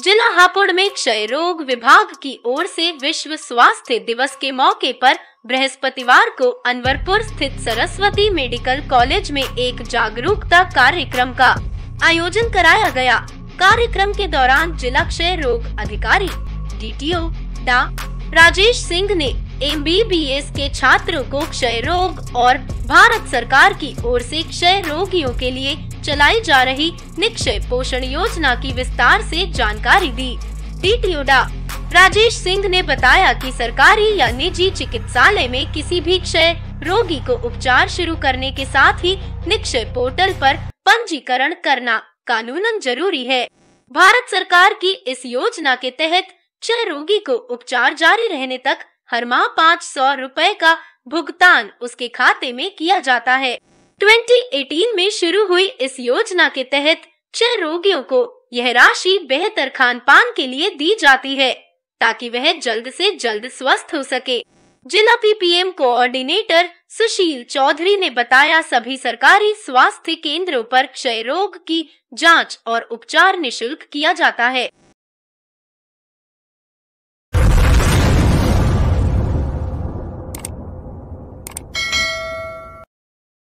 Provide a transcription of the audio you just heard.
जिला हापुड़ में क्षय रोग विभाग की ओर से विश्व स्वास्थ्य दिवस के मौके पर बृहस्पतिवार को अनवरपुर स्थित सरस्वती मेडिकल कॉलेज में एक जागरूकता कार्यक्रम का आयोजन कराया गया। कार्यक्रम के दौरान जिला क्षय रोग अधिकारी, डीटीओ डा राजेश सिंह ने एमबीबीएस के छात्रों को क्षय रोग और भारत सरकार की ओर से क्षय रोगियों के लिए चलाई जा रही निक्षय पोषण योजना की विस्तार से जानकारी दी। डीटीओ डा राजेश सिंह ने बताया कि सरकारी या निजी चिकित्सालय में किसी भी क्षय रोगी को उपचार शुरू करने के साथ ही निक्षय पोर्टल पर पंजीकरण करना कानूनन ज़रूरी है। भारत सरकार की इस योजना के तहत क्षय रोगी को उपचार जारी रहने तक हर माह पाँच सौ रूपए का भुगतान उसके खाते में किया जाता है। 2018 में शुरू हुई इस योजना के तहत क्षय रोगियों को यह राशि बेहतर खान पान के लिए दी जाती है, ताकि वह जल्द से जल्द स्वस्थ हो सके। जिला पीपीएम कोऑर्डिनेटर सुशील चौधरी ने बताया, सभी सरकारी स्वास्थ्य केंद्रों पर क्षय रोग की जाँच और उपचार निशुल्क किया जाता है।